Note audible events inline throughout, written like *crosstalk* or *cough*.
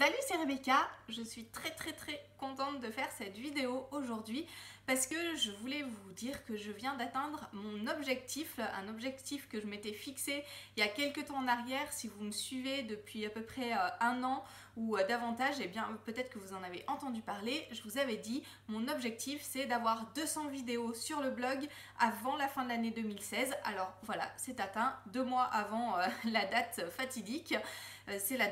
Salut, c'est Rebecca. Je suis très très très contente de faire cette vidéo aujourd'hui parce que je voulais vous dire que je viens d'atteindre mon objectif, un objectif que je m'étais fixé il y a quelques temps en arrière. Si vous me suivez depuis à peu près euh, un an ou euh, davantage, et eh bien peut-être que vous en avez entendu parler. Je vous avais dit, mon objectif c'est d'avoir 200 vidéos sur le blog avant la fin de l'année 2016. Alors voilà, c'est atteint deux mois avant euh, *laughs* la date fatidique. C'est la,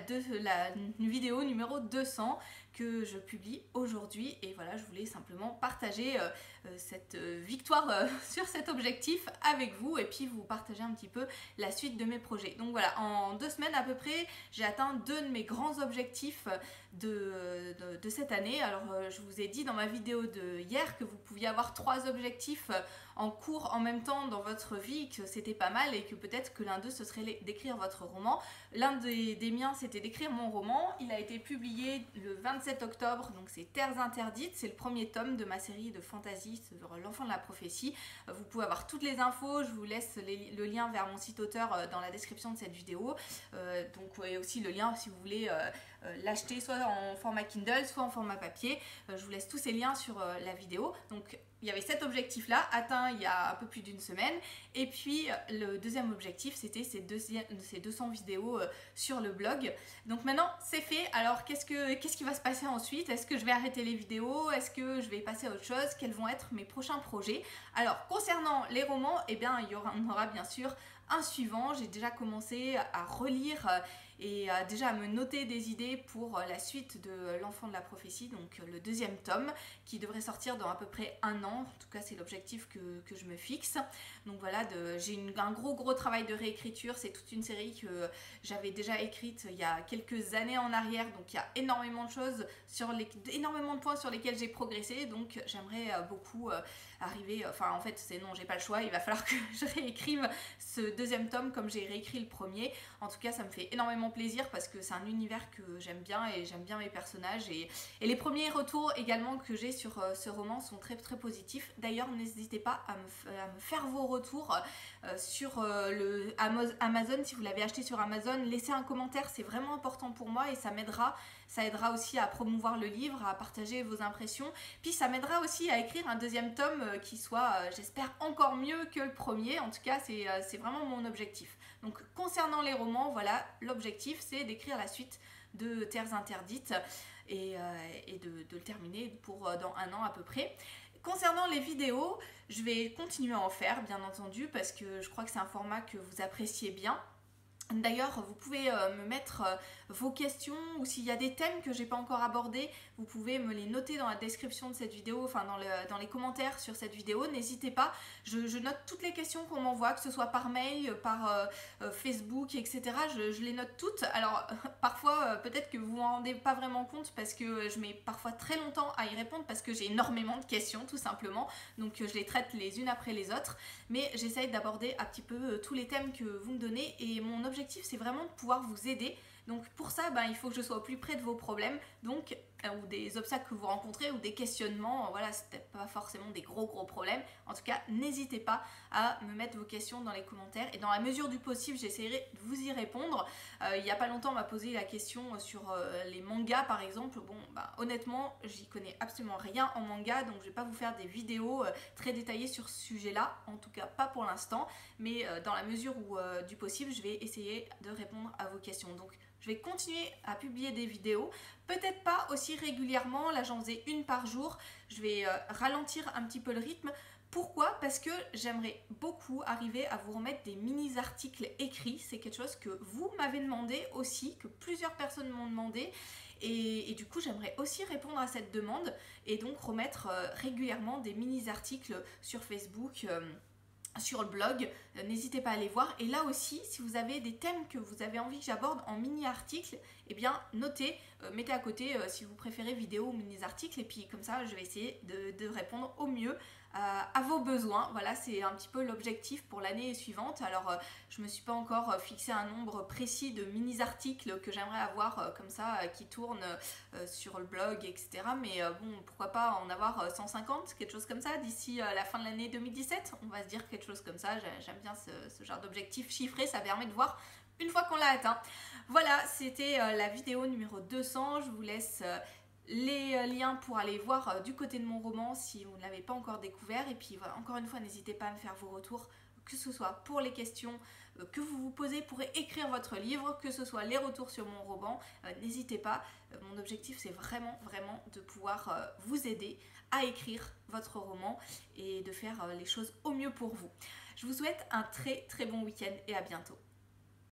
vidéo numéro 200 que je publie aujourd'hui. Et voilà je voulais simplement partager euh, euh, cette euh, victoire *laughs* sur cet objectif avec vous et puis vous partager un petit peu la suite de mes projets. Donc voilà en deux semaines à peu près j'ai atteint deux de mes grands objectifs de, cette année. Alors je vous ai dit dans ma vidéo de hier que vous pouviez avoir trois objectifs en cours en même temps dans votre vie que c'était pas mal et que peut-être que l'un d'eux ce serait d'écrire votre roman. L'un des c'était d'écrire mon roman il a été publié le 27 octobre, donc c'est Terres interdites, c'est le premier tome de ma série de fantasy sur l'enfant de la prophétie. Euh, vous pouvez avoir toutes les infos, je vous laisse le lien vers mon site auteur euh, dans la description de cette vidéo. Euh, donc et aussi le lien si vous voulez l'acheter soit en format Kindle, soit en format papier. je vous laisse tous ces liens sur la vidéo. Donc il y avait cet objectif-là, atteint il y a un peu plus d'une semaine. Et puis le deuxième objectif, c'était ces, 200 vidéos sur le blog. Donc maintenant, c'est fait. Alors qu'est-ce, que, qu'est-ce qui va se passer ensuite? Est-ce que je vais arrêter les vidéos? Est-ce que je vais passer à autre chose? Quels vont être mes prochains projets? Alors concernant les romans, eh bien il y aura, aura bien sûr un suivant. J'ai déjà commencé à relire euh, et déjà à me noter des idées pour euh, la suite de L'enfant de la prophétie, donc euh, le deuxième tome qui devrait sortir dans à peu près un an. En tout cas, c'est l'objectif que, je me fixe. Donc voilà, j'ai un gros gros travail de réécriture. C'est toute une série que j'avais déjà écrite il y a quelques années en arrière. Donc il y a énormément de choses, sur les, énormément de points sur lesquels j'ai progressé. Donc j'aimerais beaucoup arriver. Enfin, en fait, c'est non, j'ai pas le choix. Il va falloir que *laughs* je réécrive ce deuxième tome comme j'ai réécrit le premier. En tout cas, ça me fait énormément plaisir parce que c'est un univers que j'aime bien et j'aime bien mes personnages. Et, les premiers retours également que j'ai sur euh, ce roman sont très très positifs. D'ailleurs, n'hésitez pas à me, faire vos retours euh, sur euh, le Amazon. Si vous l'avez acheté sur Amazon, laissez un commentaire, c'est vraiment important pour moi et ça m'aidera. Ça aidera aussi à promouvoir le livre, à partager vos impressions. Puis ça m'aidera aussi à écrire un deuxième tome qui soit, j'espère, encore mieux que le premier. En tout cas, c'est vraiment mon objectif. Donc concernant les romans, voilà, l'objectif c'est d'écrire la suite de Terres interdites et, euh, de, le terminer pour euh, dans un an à peu près. Concernant les vidéos, je vais continuer à en faire bien entendu parce que je crois que c'est un format que vous appréciez bien. D'ailleurs, vous pouvez euh, me mettre euh, vos questions ou s'il y a des thèmes que j'ai pas encore abordés, vous pouvez me les noter dans la description de cette vidéo, enfin dans, les commentaires sur cette vidéo. N'hésitez pas, je, note toutes les questions qu'on m'envoie, que ce soit par mail, par euh, Facebook, etc. Je, les note toutes. Alors *laughs* parfois, peut-être que vous vous en rendez pas vraiment compte parce que je mets parfois très longtemps à y répondre parce que j'ai énormément de questions tout simplement. Donc je les traite les unes après les autres. Mais j'essaye d'aborder un petit peu tous les thèmes que vous me donnez et mon objectif c'est vraiment de pouvoir vous aider. Donc pour ça, ben, il faut que je sois au plus près de vos problèmes, donc euh, ou des obstacles que vous rencontrez ou des questionnements. Voilà, c'était pas forcément des gros gros problèmes. En tout cas, n'hésitez pas à me mettre vos questions dans les commentaires et dans la mesure du possible, j'essaierai de vous y répondre. Euh, il y a pas longtemps, on m'a posé la question sur euh, les mangas par exemple. Bon, bah, honnêtement, j'y connais absolument rien en manga, donc je vais pas vous faire des vidéos très détaillées sur ce sujet-là. En tout cas, pas pour l'instant, mais dans la mesure du possible, je vais essayer de répondre à vos questions. Donc je vais continuer à publier des vidéos, peut-être pas aussi régulièrement, là j'en faisais une par jour, je vais euh, ralentir un petit peu le rythme. Pourquoi? Parce que j'aimerais beaucoup arriver à vous remettre des mini-articles écrits, c'est quelque chose que vous m'avez demandé aussi, que plusieurs personnes m'ont demandé, et, du coup j'aimerais aussi répondre à cette demande, et donc remettre euh, régulièrement des mini-articles sur Facebook. Euh, sur le blog, euh, n'hésitez pas à aller voir. Et là aussi, si vous avez des thèmes que vous avez envie que j'aborde en mini-article, eh bien notez, euh, mettez à côté euh, si vous préférez vidéo ou mini-article, et puis comme ça je vais essayer de répondre au mieux à vos besoins. Voilà, c'est un petit peu l'objectif pour l'année suivante. Alors, je me suis pas encore fixé un nombre précis de mini-articles que j'aimerais avoir comme ça, qui tournent sur le blog, etc. Mais bon, pourquoi pas en avoir 150, quelque chose comme ça, d'ici la fin de l'année 2017. On va se dire quelque chose comme ça. J'aime bien ce, genre d'objectif chiffré, ça permet de voir une fois qu'on l'a atteint. Voilà, c'était euh, la vidéo numéro 200. Je vous laisse euh, les euh, liens pour aller voir du côté de mon roman si vous ne l'avez pas encore découvert. Et puis voilà, encore une fois, n'hésitez pas à me faire vos retours, que ce soit pour les questions que vous vous posez pour écrire votre livre, que ce soit les retours sur mon roman. N'hésitez pas, mon objectif c'est vraiment, vraiment de pouvoir vous aider à écrire votre roman et de faire les choses au mieux pour vous. Je vous souhaite un très très bon week-end et à bientôt.